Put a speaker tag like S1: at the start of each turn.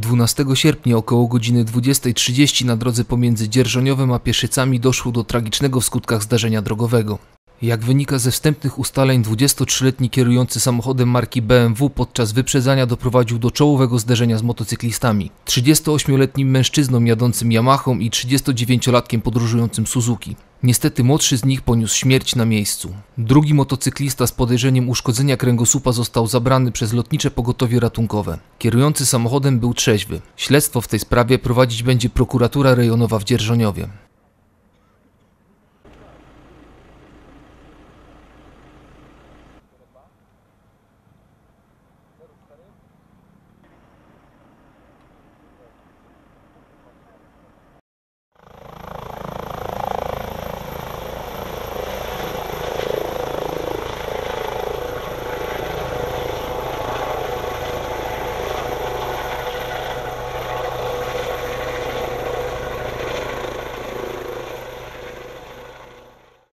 S1: 12 sierpnia około godziny 20.30 na drodze pomiędzy Dzierżoniowem a Pieszycami doszło do tragicznego w skutkach zdarzenia drogowego. Jak wynika ze wstępnych ustaleń, 23-letni kierujący samochodem marki BMW podczas wyprzedzania doprowadził do czołowego zderzenia z motocyklistami. 38-letnim mężczyzną jadącym Yamahą i 39-latkiem podróżującym Suzuki. Niestety młodszy z nich poniósł śmierć na miejscu. Drugi motocyklista z podejrzeniem uszkodzenia kręgosłupa został zabrany przez lotnicze pogotowie ratunkowe. Kierujący samochodem był trzeźwy. Śledztwo w tej sprawie prowadzić będzie prokuratura rejonowa w Dzierżoniowie.